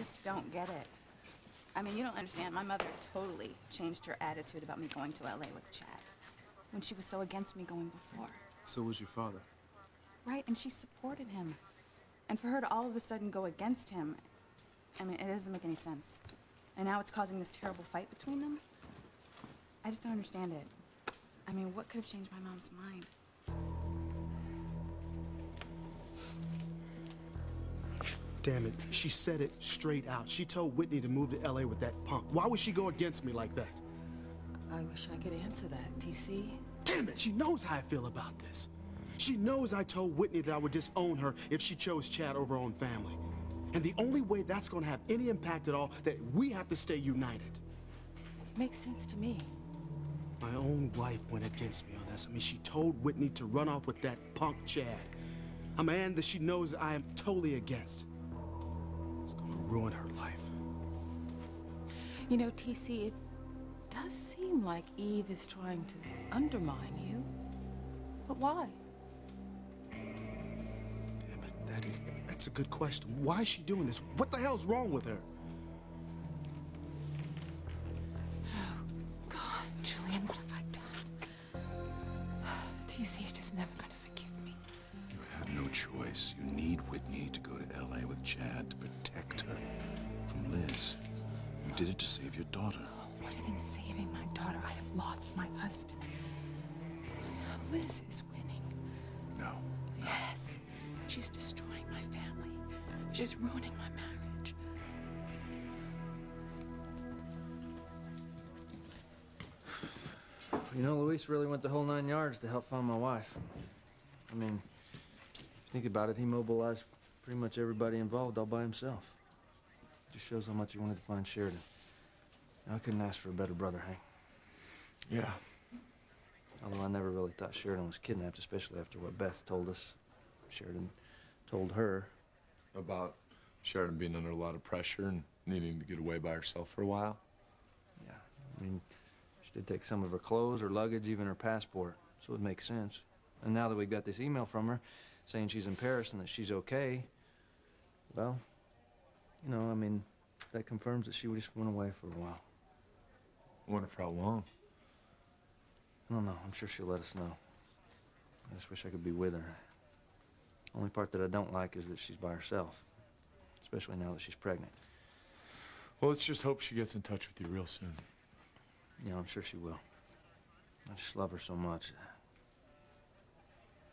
just don't get it. I mean, you don't understand. My mother totally changed her attitude about me going to LA with Chad when she was so against me going before. So was your father. Right, and she supported him. And for her to all of a sudden go against him, I mean, it doesn't make any sense. And now it's causing this terrible fight between them. I just don't understand it. I mean, what could have changed my mom's mind? Damn it, she said it straight out. She told Whitney to move to LA with that punk. Why would she go against me like that? I wish I could answer that, TC. Damn it, she knows how I feel about this. She knows I told Whitney that I would disown her if she chose Chad over her own family. And the only way that's gonna have any impact at all, that we have to stay united. Makes sense to me. My own wife went against me on this. I mean, she told Whitney to run off with that punk Chad. A man that she knows I am totally against. Ruin her life. You know, TC, it does seem like Eve is trying to undermine you. But why? Damn it, that is, that's a good question. Why is she doing this? What the hell's wrong with her? Daughter. What if in saving my daughter, I have lost my husband? Liz is winning. No. Yes. She's destroying my family. She's ruining my marriage. You know, Luis really went the whole nine yards to help find my wife. I mean, if you think about it, he mobilized pretty much everybody involved all by himself. Just shows how much he wanted to find Sheridan. I couldn't ask for a better brother, Hank. Yeah. Although I never really thought Sheridan was kidnapped, especially after what Beth told us. Sheridan told her. About Sheridan being under a lot of pressure and needing to get away by herself for a while. Yeah, I mean, she did take some of her clothes, her luggage, even her passport, so it makes sense. And now that we've got this email from her saying she's in Paris and that she's okay, well, you know, I mean, that confirms that she just went away for a while. I wonder for how long. I don't know. I'm sure she'll let us know. I just wish I could be with her. Only part that I don't like is that she's by herself, especially now that she's pregnant. Well, let's just hope she gets in touch with you real soon. Yeah, I'm sure she will. I just love her so much.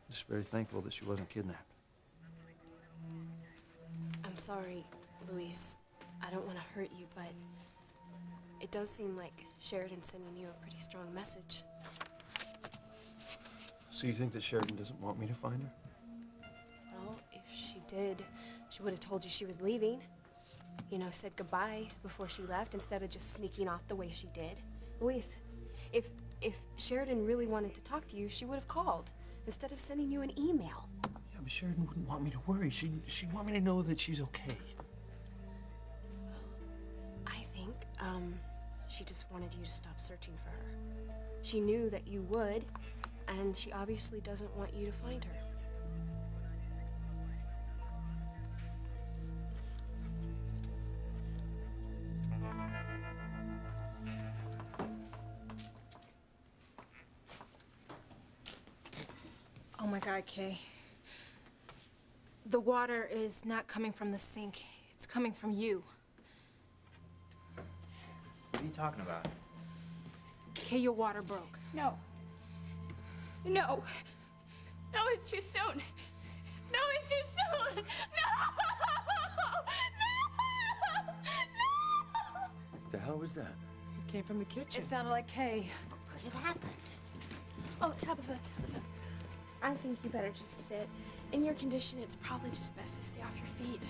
Just very thankful that she wasn't kidnapped. I'm sorry, Luis. I don't want to hurt you, but it does seem like Sheridan's sending you a pretty strong message. So you think that Sheridan doesn't want me to find her? Well, if she did, she would have told you she was leaving. You know, said goodbye before she left instead of just sneaking off the way she did. Luis, if if Sheridan really wanted to talk to you, she would have called instead of sending you an email. Yeah, but Sheridan wouldn't want me to worry. She she'd want me to know that she's okay. Um, she just wanted you to stop searching for her. She knew that you would, and she obviously doesn't want you to find her. Oh my God, Kay. The water is not coming from the sink. It's coming from you. What are you talking about? Kay, your water broke. No. No. No, it's too soon. No, it's too soon. No! No! No! The hell was that? It came from the kitchen. It sounded like Kay. What could have happened? Oh, Tabitha, Tabitha. I think you better just sit. In your condition, it's probably just best to stay off your feet.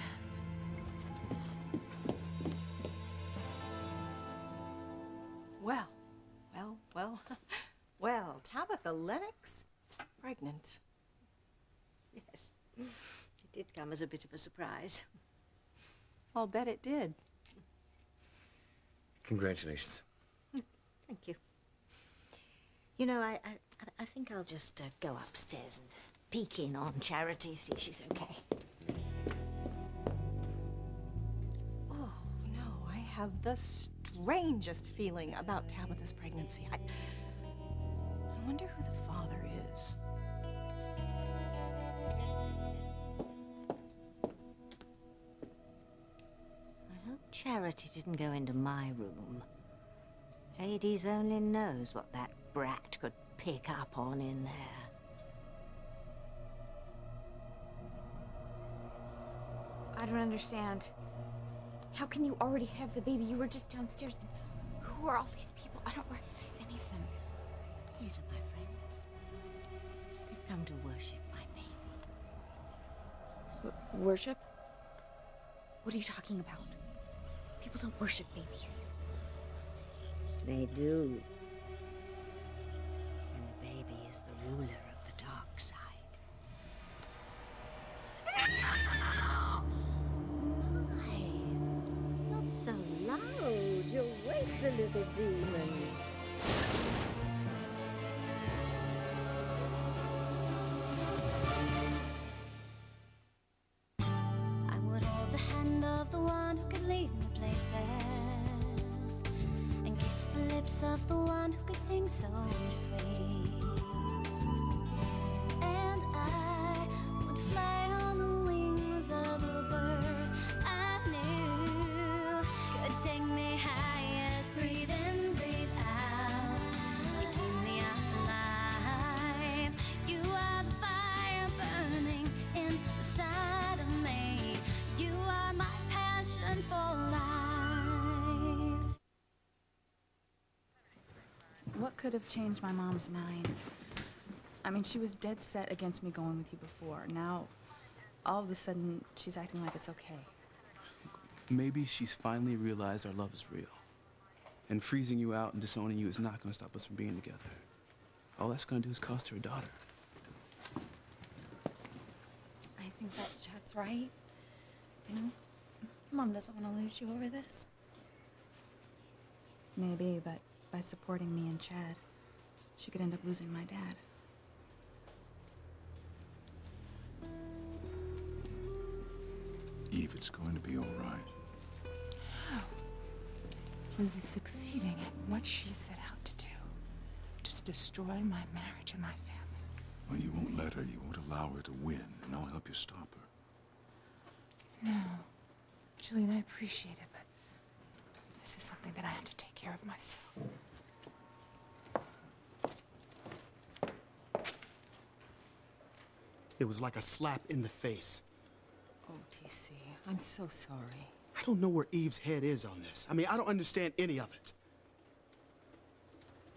Well, Lennox, pregnant. Yes. It did come as a bit of a surprise. I'll bet it did. Congratulations. Thank you. You know, I, I, I think I'll just uh, go upstairs and peek in on Charity, see if she's okay. Oh, no, I have the strangest feeling about Tabitha's pregnancy. I, I wonder who the father is. I hope Charity didn't go into my room. Hades only knows what that brat could pick up on in there. I don't understand. How can you already have the baby? You were just downstairs. And who are all these people? I don't recognize any of them. These are my friends. They've come to worship my baby. W- worship? What are you talking about? People don't worship babies. They do. And the baby is the ruler of the dark side. My, not so loud. You'll wake the little demon. Could have changed my mom's mind? I mean, she was dead set against me going with you before. Now, all of a sudden, she's acting like it's okay. Maybe she's finally realized our love is real. And freezing you out and disowning you is not going to stop us from being together. All that's going to do is cost her a daughter. I think that Chad's right. You know, Mom doesn't want to lose you over this. Maybe, but by supporting me and Chad, she could end up losing my dad. Eve, it's going to be all right. Liz is succeeding at what she set out to do. Just destroy my marriage and my family. Well, you won't let her. You won't allow her to win, and I'll help you stop her. No. Julian, I appreciate it, but this is something that I have to take care of myself. It was like a slap in the face. Oh, TC, I'm so sorry. I don't know where Eve's head is on this. I mean, I don't understand any of it.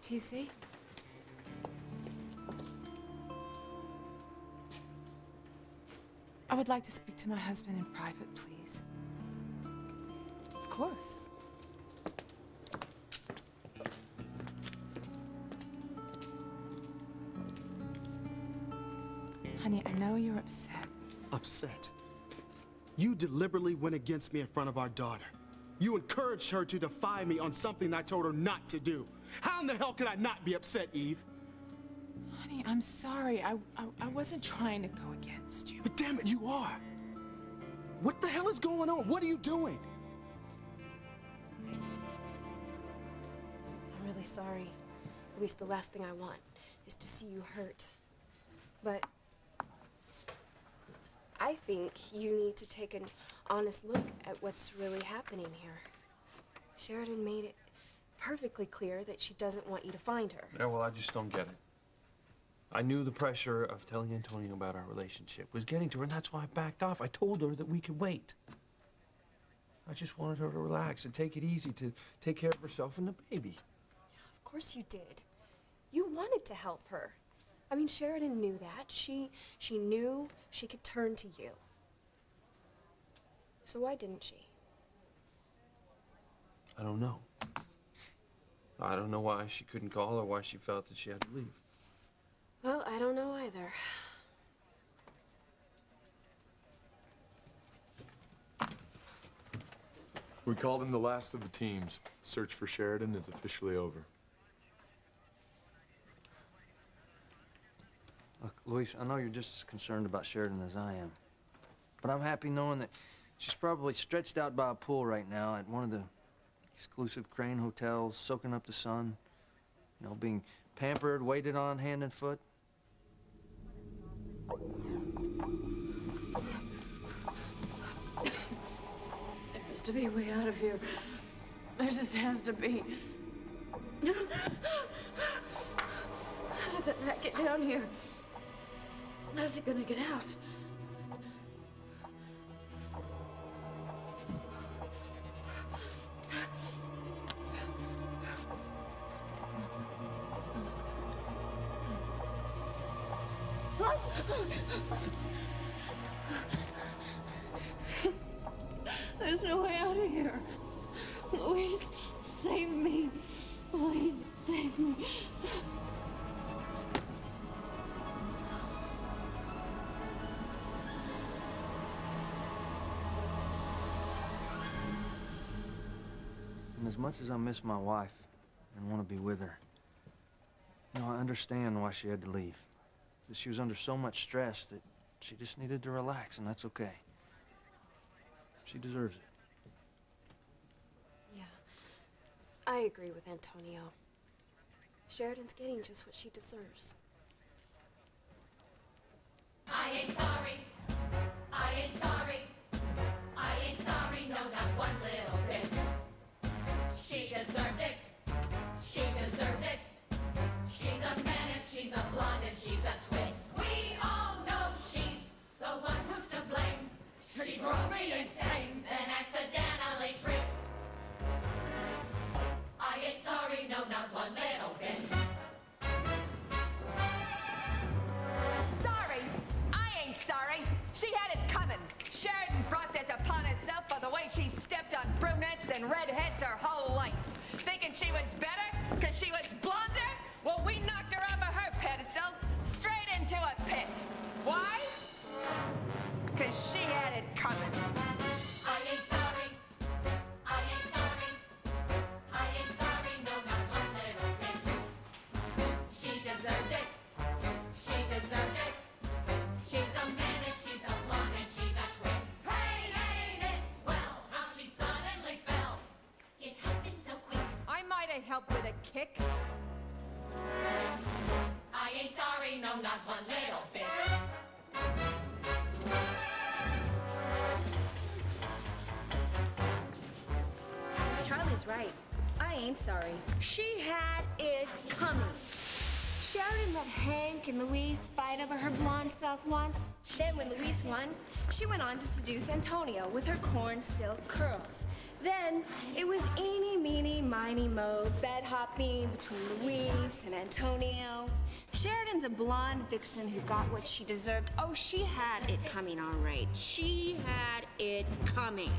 TC? I would like to speak to my husband in private, please. Of course. Honey, I know you're upset. Upset. You deliberately went against me in front of our daughter. You encouraged her to defy me on something I told her not to do. How in the hell could I not be upset, Eve? Honey, I'm sorry. I, I, I wasn't trying to go against you. But damn it, you are. What the hell is going on? What are you doing? I'm really sorry. Luis, the last thing I want is to see you hurt. But I think you need to take an honest look at what's really happening here. Sheridan made it perfectly clear that she doesn't want you to find her. Yeah, well, I just don't get it. I knew the pressure of telling Antonio about our relationship was getting to her, and that's why I backed off. I told her that we could wait. I just wanted her to relax and take it easy, to take care of herself and the baby. Of course you did. You wanted to help her. I mean, Sheridan knew that. She she knew she could turn to you. So why didn't she? I don't know. I don't know why she couldn't call or why she felt that she had to leave. Well, I don't know either. We called in the last of the teams. Search for Sheridan is officially over. Look, Luis, I know you're just as concerned about Sheridan as I am. But I'm happy knowing that she's probably stretched out by a pool right now at one of the exclusive crane hotels, soaking up the sun, you know, being pampered, waited on hand and foot. There has to be a way out of here. There just has to be. How did that rat get down here? How's he gonna get out? There's no way out of here. Luis, save me. Please, save me. Much as I miss my wife and want to be with her, you know, I understand why she had to leave. That she was under so much stress that she just needed to relax, and that's okay. She deserves it. Yeah. I agree with Antonio. Sheridan's getting just what she deserves. I ain't sorry. I ain't sorry. I ain't sorry, no, not one little bit. She deserved it. She deserved it. She's a menace, she's a blonde, and she's a twit. We all know she's the one who's to blame. She drove me insane, then accidentally tripped. I ain't sorry, no, not one little bit. Sorry! I ain't sorry! She had it coming! Sheridan brought this upon herself for the way she stepped on brunettes and redheads her whole life. Thinking she was better because she was blonder? Well, we knocked her off of her pedestal straight into a pit. Why? Because she had it I might have helped with a kick. I ain't sorry, no, not one little bit. Charlie's right. I ain't sorry. She had it coming. Sheridan let Hank and Luis fight over her blonde self once. Then, when Luis won, she went on to seduce Antonio with her corn silk curls. Then, it was eeny, meeny, miny, mo, bed hopping between Luis and Antonio. Sheridan's a blonde vixen who got what she deserved. Oh, she had it coming, all right. She had it coming.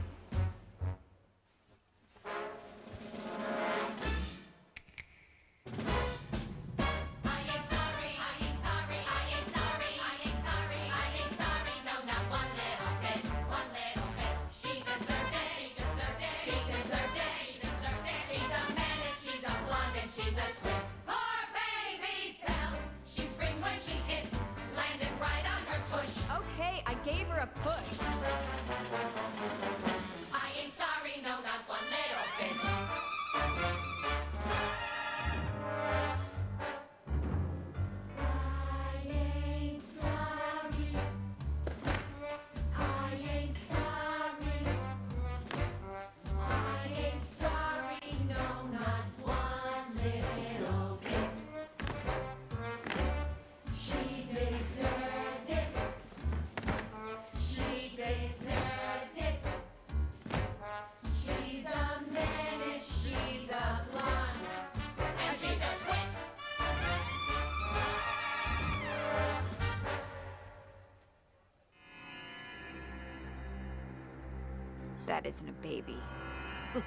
That isn't a baby. You're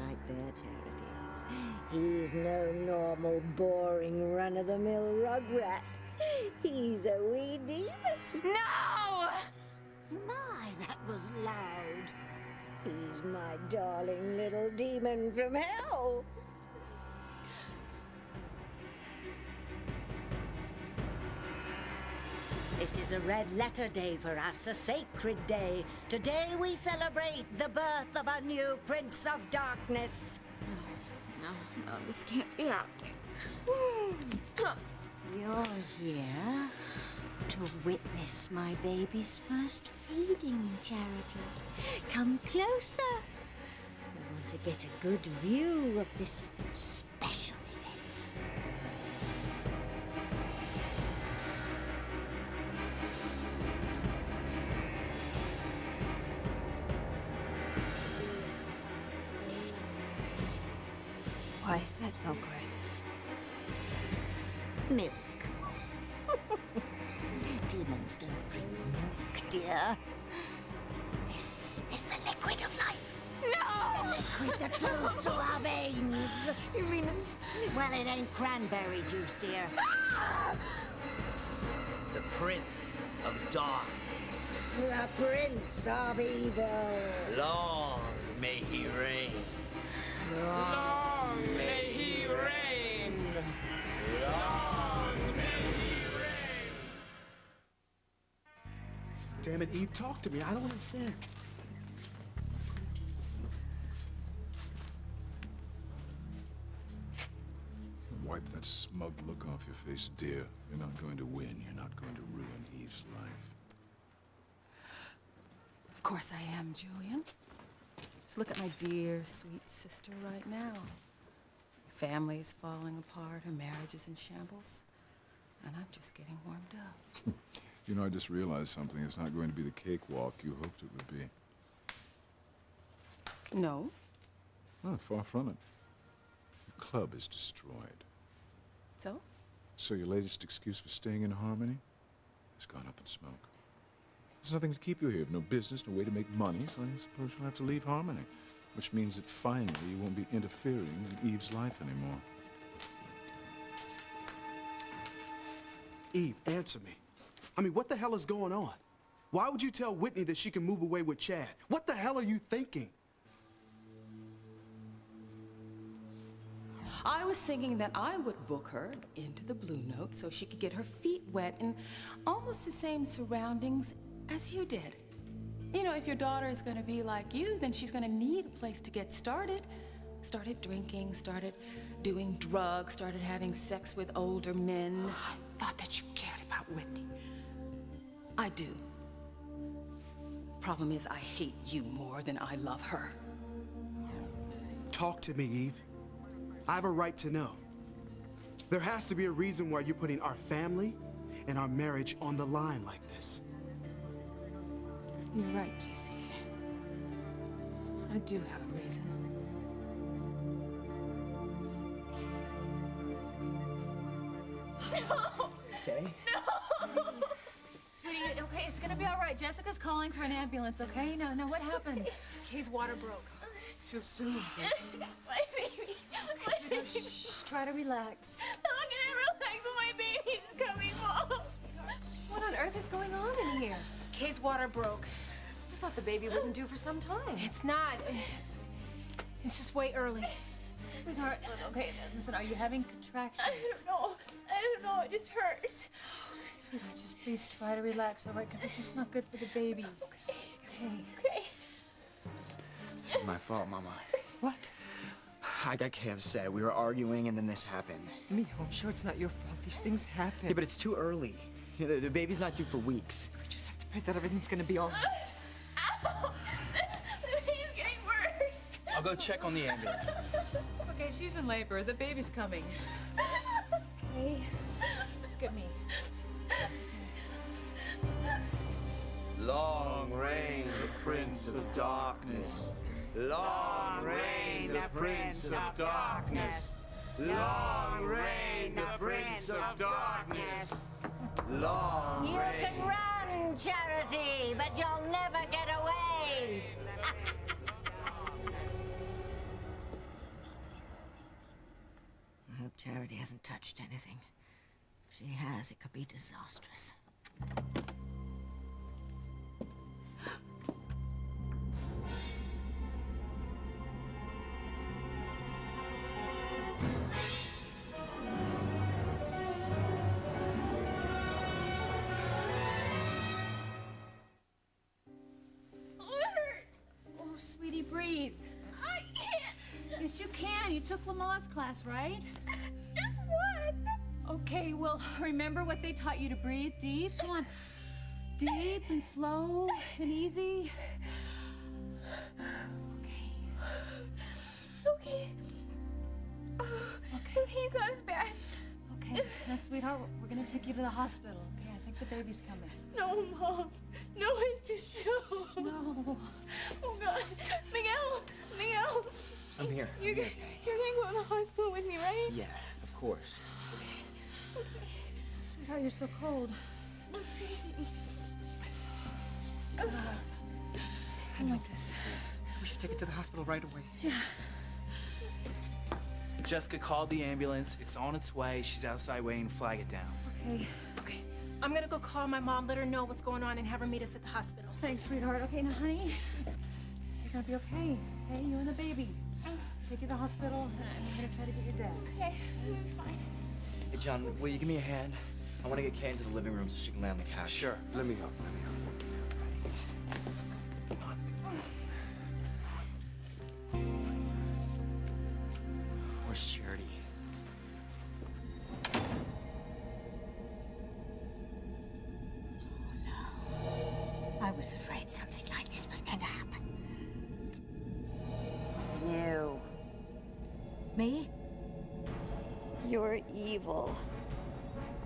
right there, Charity. He's no normal, boring, run-of-the-mill rugrat. He's a wee demon. No! My, that was loud. He's my darling little demon from hell. This is a red letter day for us, a sacred day. Today we celebrate the birth of a new Prince of Darkness. No, no, this can't be happening. Hmm. You're here to witness my baby's first feeding, Charity. Come closer. We want to get a good view of this special event. Why is that milk red? Milk. Demons don't drink milk, dear. This is the liquid of life. No! The liquid that flows through our veins. You mean it's. Well, it ain't cranberry juice, dear. Ah! The Prince of Darkness. The Prince of Evil. Long may he reign. Long Damn it, Eve, talk to me. I don't understand. Wipe that smug look off your face, dear. You're not going to win. You're not going to ruin Eve's life. Of course I am, Julian. Just look at my dear, sweet sister right now. Family is falling apart, her marriage is in shambles, and I'm just getting warmed up. You know, I just realized something. It's not going to be the cakewalk you hoped it would be. No? Oh, far from it. The club is destroyed. So? So your latest excuse for staying in Harmony has gone up in smoke. There's nothing to keep you here. No business, no way to make money, so I suppose you'll have to leave Harmony. Which means that finally you won't be interfering in Eve's life anymore. Eve, answer me. I mean, what the hell is going on? Why would you tell Whitney that she can move away with Chad? What the hell are you thinking? I was thinking that I would book her into the Blue Note so she could get her feet wet in almost the same surroundings as you did. You know, if your daughter is going to be like you, then she's going to need a place to get started. Started drinking, started doing drugs, started having sex with older men. I thought that you cared about Whitney. I do. Problem is, I hate you more than I love her. Talk to me, Eve. I have a right to know. There has to be a reason why you're putting our family and our marriage on the line like this. You're right, TC. I do have a reason. No! Okay. Sweetie, okay, it's gonna be all right. Jessica's calling for an ambulance, okay? No, no, what happened? Kay's water broke. It's too soon. My baby. My baby. Shh, try to relax. How can I relax when my baby's coming home? What on earth is going on in here? Kay's water broke. I thought the baby wasn't due for some time. It's not. It's just way early. Sweetheart, okay, listen, are you having contractions? I don't know. I don't know. It just hurts. Sweetheart, just please try to relax, all right? Because it's just not good for the baby. Okay. Okay. okay. This is my fault, Mama. What? I got Kay upset. We were arguing, and then this happened. Mijo, I'm sure it's not your fault. These things happen. Yeah, but it's too early. The, the baby's not due for weeks. We just have to pray that everything's gonna be all right. Ow! The baby's getting worse. I'll go check on the ambulance. Okay, she's in labor. The baby's coming. Okay. Look at me. Long reign the Prince of Darkness. Long reign the Prince of Darkness. Long reign the Prince of Darkness. Long You can run, Charity, but you'll never get away. I hope Charity hasn't touched anything. If she has, it could be disastrous. Class, right? Just one. Okay, well, remember what they taught you to breathe deep? Come on. Deep and slow and easy. Okay. Okay. He's not as bad. Okay, now, sweetheart, we're gonna take you to the hospital, okay? I think the baby's coming. No, Mom. No, it's too soon. No. Oh, God. Miguel. Miguel. I'm here. You're, gonna- you're gonna go to the hospital with me, right? Yeah, of course. Okay, Sweetheart, you're so cold. Uh, I'm crazy. I like this. We should take it to the hospital right away. Yeah. Jessica called the ambulance. It's on its way. She's outside waiting. Flag it down. Okay. Okay. I'm gonna go call my mom, let her know what's going on, and have her meet us at the hospital. Thanks, sweetheart. Okay, now, honey, you're gonna be okay. Okay, you and the baby. Take you to the hospital, and I'm gonna try to get your dad. Okay, I'm fine. Hey, John, will you give me a hand? I want to get Kay into the living room so she can lay on the couch. Sure. Let me help. Let me help. Where's Charity? I was afraid something like this was going to happen. You. Me? You're evil.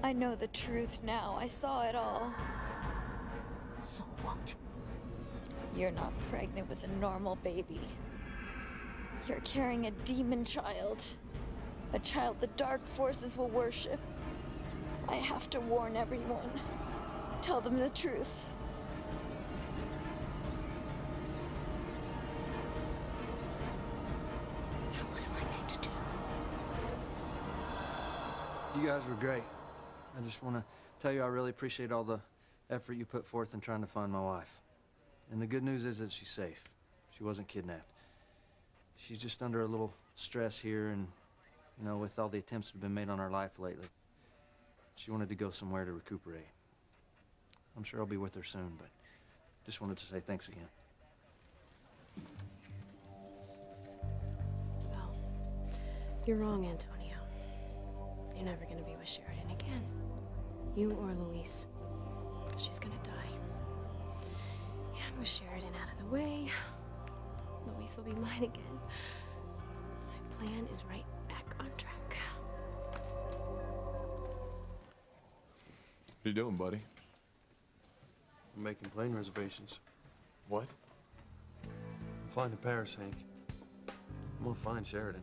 I know the truth now. I saw it all. So what? You're not pregnant with a normal baby. You're carrying a demon child. A child the dark forces will worship. I have to warn everyone. Tell them the truth. Guys were great. I just want to tell you I really appreciate all the effort you put forth in trying to find my wife. And the good news is that she's safe. She wasn't kidnapped. She's just under a little stress here and, you know, with all the attempts that have been made on her life lately. She wanted to go somewhere to recuperate. I'm sure I'll be with her soon, but just wanted to say thanks again. Well, you're wrong, Antonio. You're never gonna be with Sheridan again. You or Luis. She's gonna die. And with Sheridan out of the way, Luis will be mine again. My plan is right back on track. What are you doing, buddy? I'm making plane reservations. What? I'm flying to Paris, Hank. I'm gonna find Sheridan.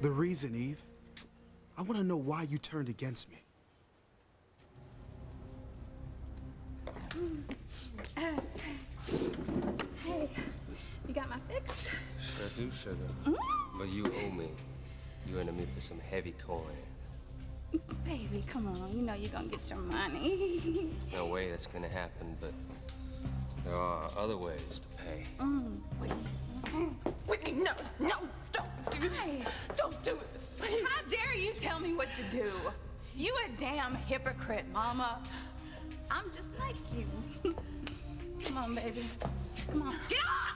The reason, Eve, I want to know why you turned against me. Hey, you got my fix? Sure do, sugar. But you owe me. You into me for some heavy coin. Baby, come on. You know you're gonna get your money. No way that's gonna happen, but there are other ways to pay. mm. Whitney, no, no, don't do this. This. How dare you tell me what to do? You a damn hypocrite, Mama. I'm just like you. Come on, baby. Come on. Get up!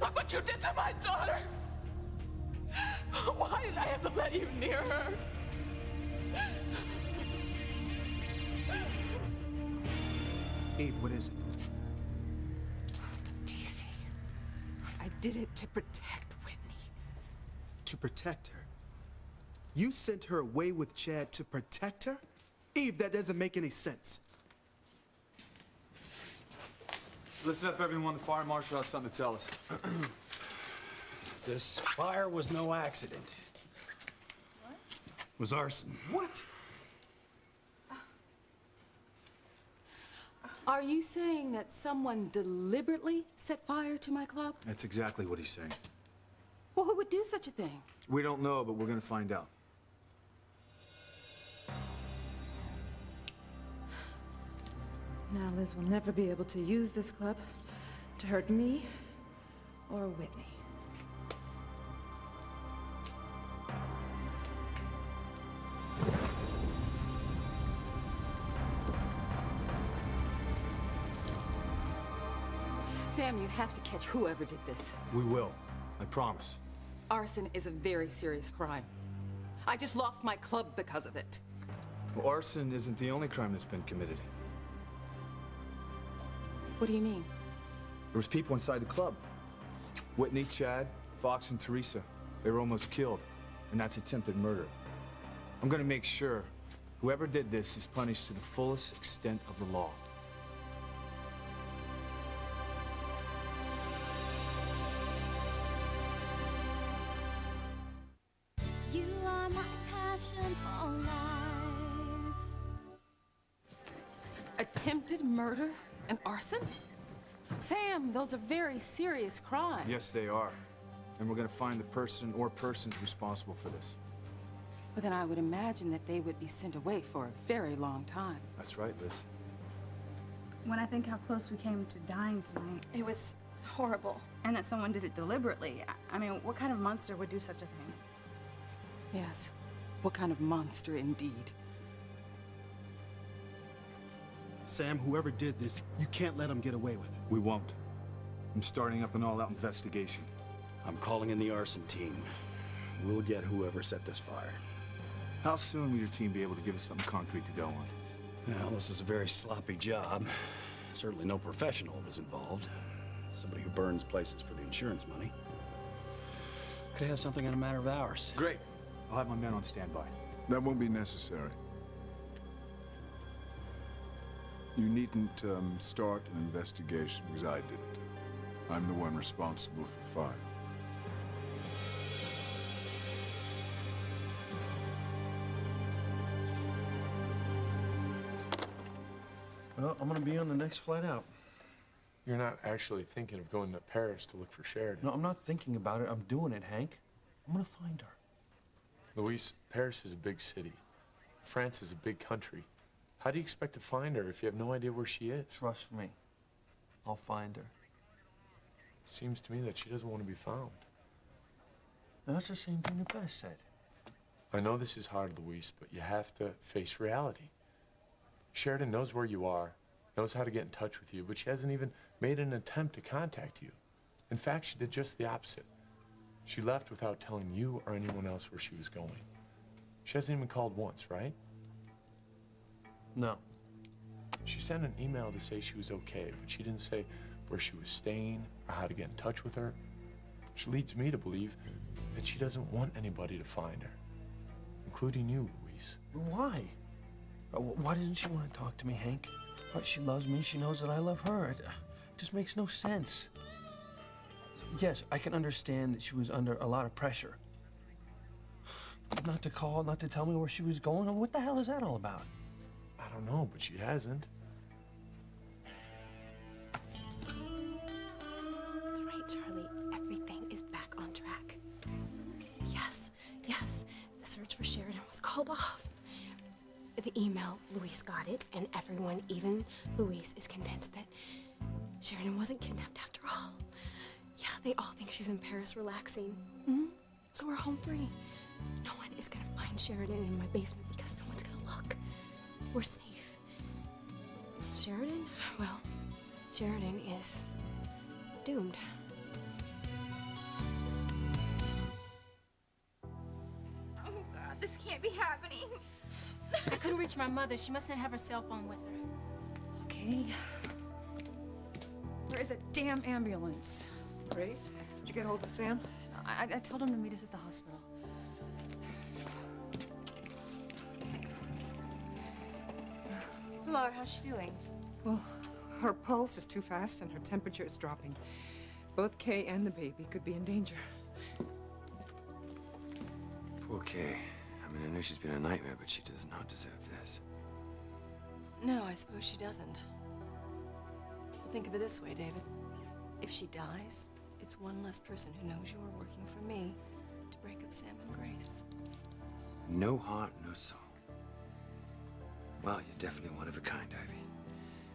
Look what you did to my daughter. Did it to protect Whitney. To protect her. You sent her away with Chad to protect her? Eve, that doesn't make any sense. Listen up, everyone. The fire marshal has something to tell us. This fire was no accident. It was arson. What? Are you saying that someone deliberately set fire to my club? That's exactly what he's saying. Well, who would do such a thing? We don't know, but we're gonna find out. Now Liz will never be able to use this club to hurt me or Whitney. Sam, you have to catch whoever did this. We will. I promise. Arson is a very serious crime. I just lost my club because of it. Well, arson isn't the only crime that's been committed. What do you mean? There was people inside the club. Whitney, Chad, Fox, and Theresa. They were almost killed, and that's attempted murder. I'm gonna make sure whoever did this is punished to the fullest extent of the law. And arson? Sam, those are very serious crimes. Yes, they are. And we're gonna find the person or persons responsible for this. But then I would imagine that they would be sent away for a very long time. That's right, Liz. When I think how close we came to dying tonight. It was horrible. And that someone did it deliberately. I- I mean, what kind of monster would do such a thing? Yes. What kind of monster indeed? Sam, whoever did this, you can't let him get away with it. We won't. I'm starting up an all-out investigation. I'm calling in the arson team. We'll get whoever set this fire. How soon will your team be able to give us something concrete to go on? Well, this is a very sloppy job. Certainly no professional was involved. Somebody who burns places for the insurance money. Could have something in a matter of hours. Great. I'll have my men on standby. That won't be necessary. You needn't um, start an investigation because I did it. I'm the one responsible for the fire. Well, I'm gonna be on the next flight out. You're not actually thinking of going to Paris to look for Sheridan. No, I'm not thinking about it. I'm doing it, Hank. I'm gonna find her. Luis, Paris is a big city. France is a big country. How do you expect to find her if you have no idea where she is? Trust me. I'll find her. Seems to me that she doesn't want to be found. That's the same thing the Beth said. I know this is hard, Luis, but you have to face reality. Sheridan knows where you are, knows how to get in touch with you, but she hasn't even made an attempt to contact you. In fact, she did just the opposite. She left without telling you or anyone else where she was going. She hasn't even called once, right? No. She sent an email to say she was okay, but she didn't say where she was staying or how to get in touch with her. Which leads me to believe that she doesn't want anybody to find her, including you, Luis. Why? Uh, Why doesn't she want to talk to me, Hank? She loves me. She knows that I love her. It uh, just makes no sense. Yes, I can understand that she was under a lot of pressure. Not to call, not to tell me where she was going. What the hell is that all about? Don't know, but she hasn't. Right, Charlie. Everything is back on track. Yes, yes. The search for Sheridan was called off. The email, Luis got it, and everyone, even Luis, is convinced that Sheridan wasn't kidnapped after all. Yeah, they all think she's in Paris relaxing. hmm So we're home free. No one is gonna find Sheridan in my basement because no one's gonna. We're safe. Sheridan? Well, Sheridan is doomed. Oh, God, this can't be happening. I couldn't reach my mother. She mustn't have her cell phone with her. Okay. Where is a damn ambulance? Grace, did you get hold of Sam? I, I told him to meet us at the hospital. Laura, how's she doing? Well, her pulse is too fast and her temperature is dropping. Both Kay and the baby could be in danger. Poor Kay. I mean, I know she's been a nightmare, but she does not deserve this. No, I suppose she doesn't. But think of it this way, David. If she dies, it's one less person who knows you're working for me to break up Sam and Grace. No heart, no soul. Well, you're definitely one of a kind, Ivy.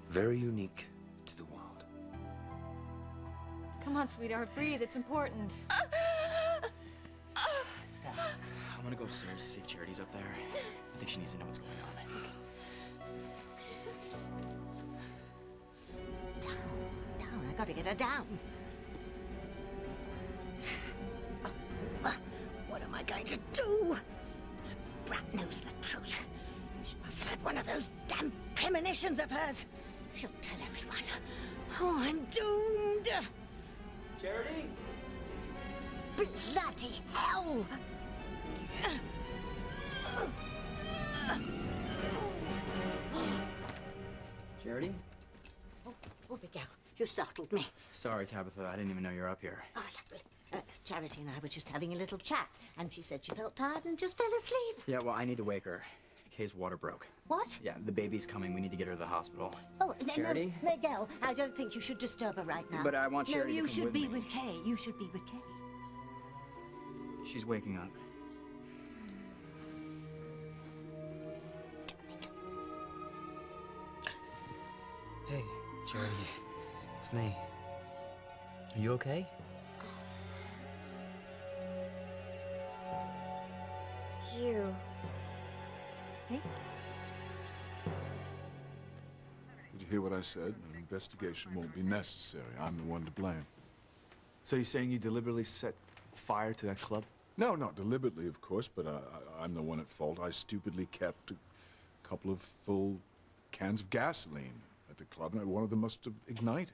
Very unique to the world. Come on, sweetheart, breathe. It's important. I'm gonna go upstairs, see if Charity's up there. I think she needs to know what's going on. Down, down. I gotta get her down. What am I going to do? She must have had one of those damn premonitions of hers. She'll tell everyone. Oh, I'm doomed. Charity? Bloody hell! Charity? Oh, oh, Miguel, you startled me. Sorry, Tabitha. I didn't even know you were up here. Oh. Uh, Charity and I were just having a little chat, and she said she felt tired and just fell asleep. Yeah, well, I need to wake her. Kay's water broke. What? Yeah, the baby's coming. We need to get her to the hospital. Oh, no, Charity? no, Miguel, I don't think you should disturb her right now. But I want Charity to No, you come should with be me. with Kay. You should be with Kay. She's waking up. Hey, Charity. It's me. Are you okay? You. Did you hear what I said? An investigation won't be necessary. I'm the one to blame. So you're saying you deliberately set fire to that club? No, not deliberately, of course, but I, I, I'm the one at fault. I stupidly kept a couple of full cans of gasoline at the club, and one of them must have ignited.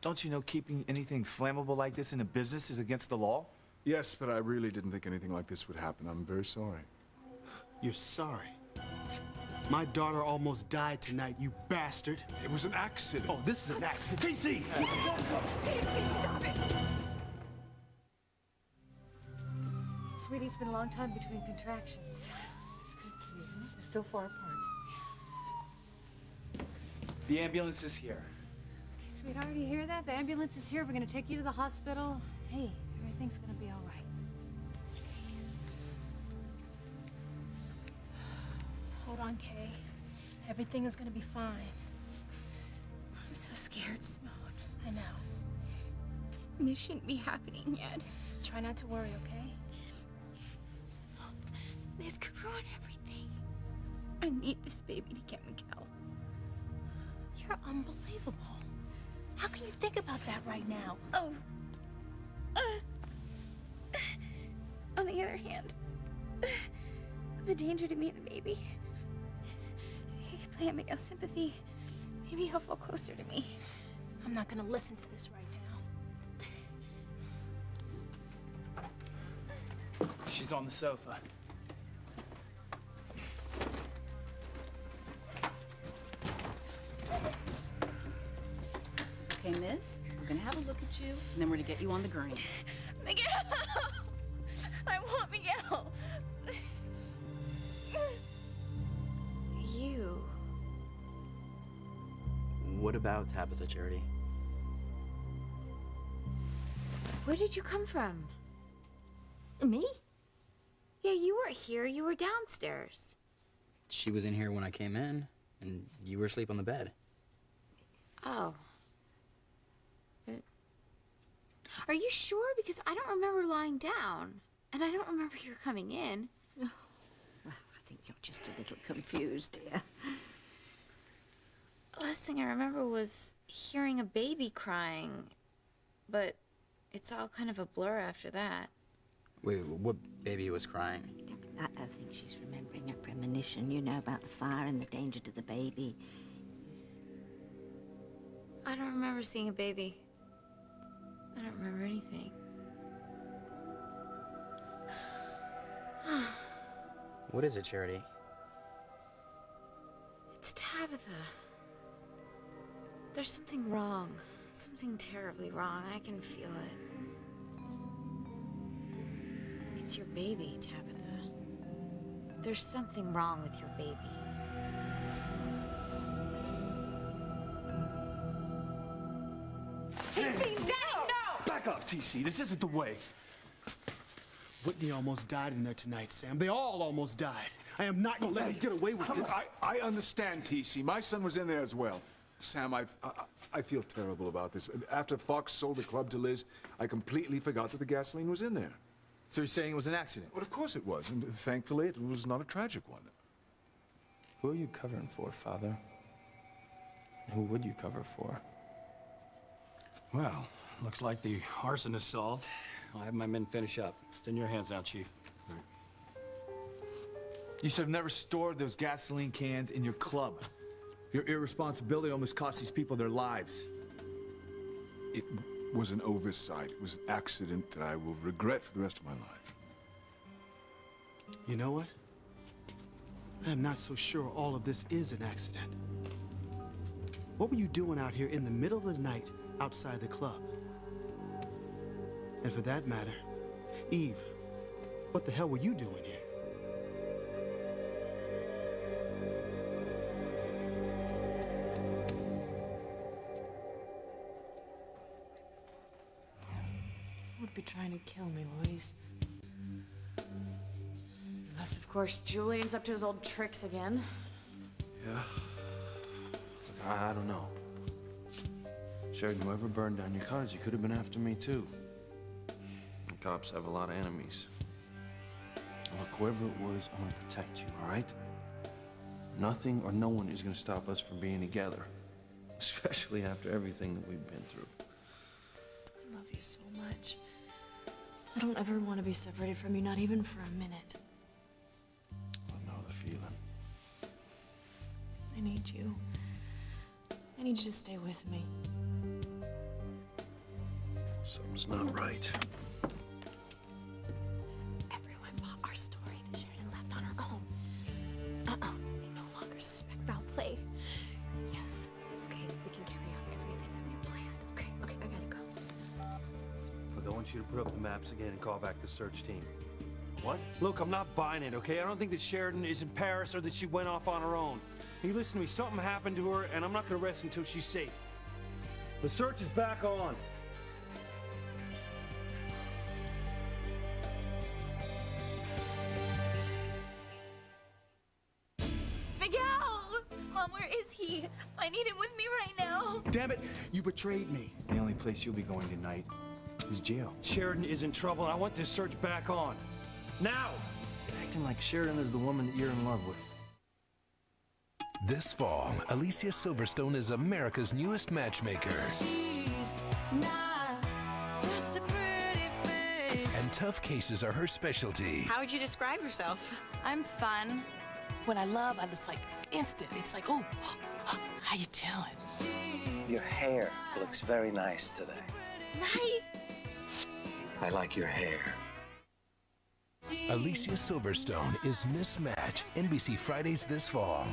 Don't you know keeping anything flammable like this in a business is against the law? Yes, but I really didn't think anything like this would happen. I'm very sorry. You're sorry. My daughter almost died tonight, you bastard. It was an accident. Oh, this is an accident. TC! TC, stop it! Sweetie, it's been a long time between contractions. It's good for you. huh? They're still far apart. The ambulance is here. Okay, sweetheart, you hear that? The ambulance is here. We're gonna take you to the hospital. Hey, everything's gonna be all right. Hold on, Kay. Everything is gonna be fine. I'm so scared, Simone. I know. This shouldn't be happening yet. Try not to worry, okay? Simone, this could ruin everything. I need this baby to get Miguel. You're unbelievable. How can you think about that right now? Oh. Uh, on the other hand, the danger to me and the baby. He could play at Miguel's sympathy. Maybe he'll feel closer to me. I'm not gonna listen to this right now. She's on the sofa. Okay, miss, we're gonna have a look at you, and then we're gonna get you on the gurney. Miguel! What about Tabitha, Charity? Where did you come from? Me? Yeah, you weren't here. You were downstairs. She was in here when I came in, and you were asleep on the bed. Oh. But. Are you sure? Because I don't remember lying down. And I don't remember you coming in. Oh, well, I think you're just a little confused, dear. Last thing I remember was hearing a baby crying. But it's all kind of a blur after that. Wait, what baby was crying? I, I think she's remembering a premonition, you know, about the fire and the danger to the baby. I don't remember seeing a baby. I don't remember anything. What is it, Charity? It's Tabitha. There's something wrong. Something terribly wrong. I can feel it. It's your baby, Tabitha. There's something wrong with your baby. TC, Daddy, no! Back off, TC. This isn't the way. Whitney almost died in there tonight, Sam. They all almost died. I am not gonna let you get away with this. I, I understand, TC. My son was in there as well. Sam, I've, I, I feel terrible about this. After Fox sold the club to Liz, I completely forgot that the gasoline was in there. So you're saying it was an accident? Well, of course it was, and thankfully it was not a tragic one. Who are you covering for, Father? Who would you cover for? Well, looks like the arson is solved. I'll have my men finish up. It's in your hands now, Chief. You should have never stored those gasoline cans in your club. Your irresponsibility almost cost these people their lives. It was an oversight. It was an accident that I will regret for the rest of my life. You know what? I am not so sure all of this is an accident. What were you doing out here in the middle of the night outside the club? And for that matter, Eve, what the hell were you doing here? Course, Julian's up to his old tricks again. Yeah. I, I don't know. Sheridan, whoever burned down your cottage, he could have been after me too. The cops have a lot of enemies. Look, whoever it was, I'm gonna protect you, all right? Nothing or no one is gonna stop us from being together. Especially after everything that we've been through. I love you so much. I don't ever want to be separated from you, not even for a minute. I need you. I need you to stay with me. Something's not right. Everyone bought our story that Sheridan left on her own. Uh-uh. They no longer suspect foul play. Yes. Okay, we can carry out everything that we planned. Okay, okay, I gotta go. Look, I want you to put up the maps again and call back the search team. What? Look, I'm not buying it, okay? I don't think that Sheridan is in Paris or that she went off on her own. Hey, listen to me. Something happened to her, and I'm not gonna rest until she's safe. The search is back on. Miguel! Mom, where is he? I need him with me right now. Damn it, you betrayed me. The only place you'll be going tonight is jail. Sheridan is in trouble, and I want this search back on. Now! Acting like Sheridan is the woman that you're in love with. This fall, Alicia Silverstone is America's newest matchmaker. And tough cases are her specialty. How would you describe yourself? I'm fun. When I love, I just like instant. It's like, oh, how you doing? Your hair looks very nice today. Nice. I like your hair. Alicia Silverstone is Miss Match, NBC Fridays this fall.